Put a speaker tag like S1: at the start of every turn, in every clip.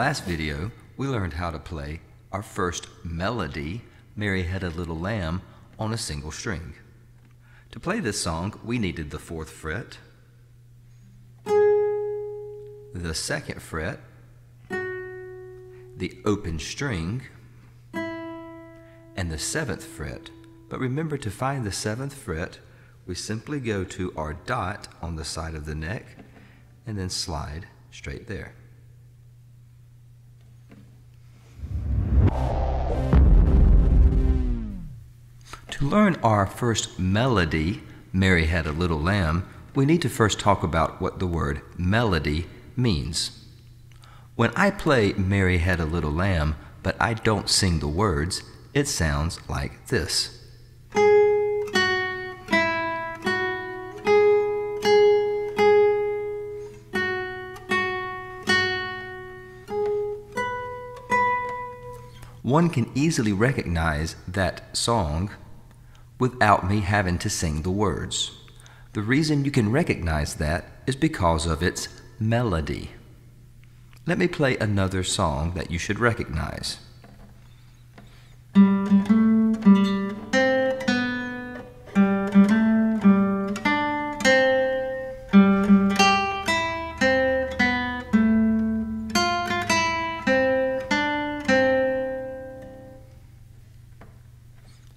S1: last video, we learned how to play our first melody, Mary Had a Little Lamb, on a single string. To play this song, we needed the fourth fret, the second fret, the open string, and the seventh fret. But remember to find the seventh fret, we simply go to our dot on the side of the neck and then slide straight there. To learn our first melody, Mary Had a Little Lamb, we need to first talk about what the word melody means. When I play Mary Had a Little Lamb, but I don't sing the words, it sounds like this. One can easily recognize that song without me having to sing the words. The reason you can recognize that is because of its melody. Let me play another song that you should recognize.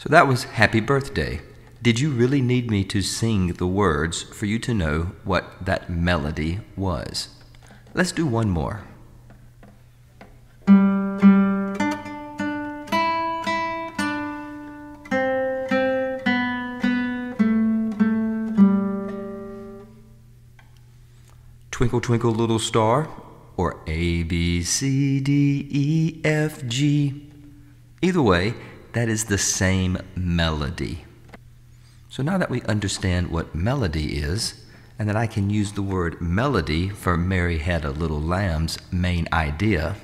S1: So that was Happy Birthday. Did you really need me to sing the words for you to know what that melody was? Let's do one more. Twinkle, twinkle, little star, or A, B, C, D, E, F, G. Either way, that is the same melody. So now that we understand what melody is, and that I can use the word melody for Mary Had a Little Lamb's main idea,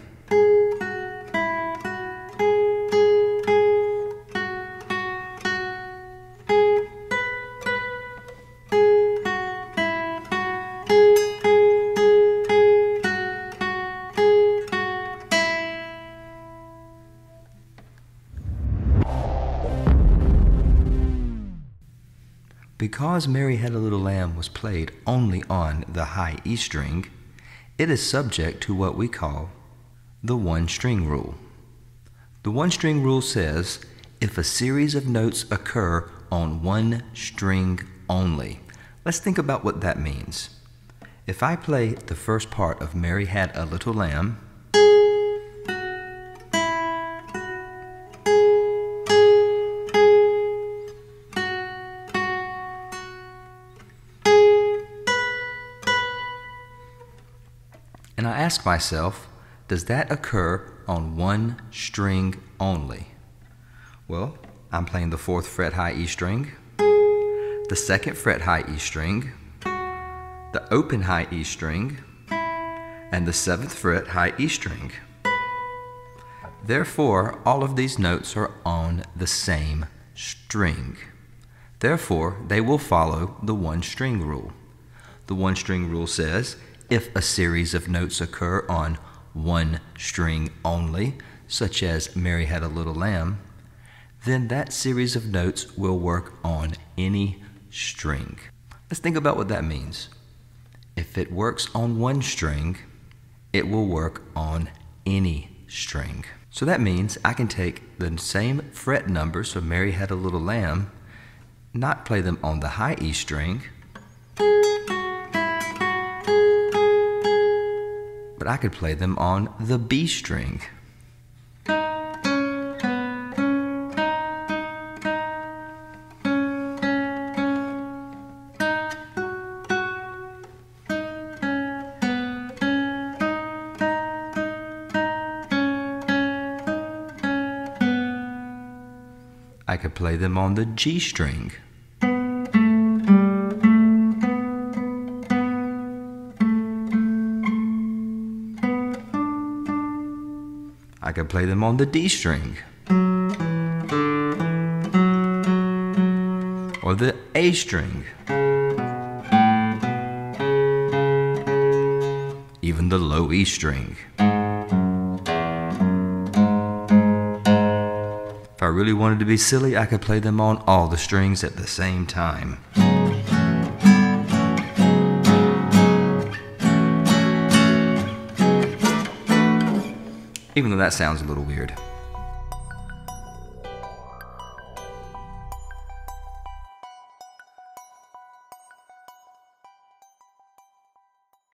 S1: Because Mary Had a Little Lamb was played only on the high E string, it is subject to what we call the one string rule. The one string rule says if a series of notes occur on one string only. Let's think about what that means. If I play the first part of Mary Had a Little Lamb, I ask myself, does that occur on one string only? Well, I'm playing the fourth fret high E string, the second fret high E string, the open high E string, and the seventh fret high E string. Therefore, all of these notes are on the same string. Therefore, they will follow the one string rule. The one string rule says if a series of notes occur on one string only, such as Mary Had a Little Lamb, then that series of notes will work on any string. Let's think about what that means. If it works on one string, it will work on any string. So that means I can take the same fret numbers so Mary Had a Little Lamb, not play them on the high E string, I could play them on the B string. I could play them on the G string. I could play them on the D string. Or the A string. Even the low E string. If I really wanted to be silly, I could play them on all the strings at the same time. Even though that sounds a little weird.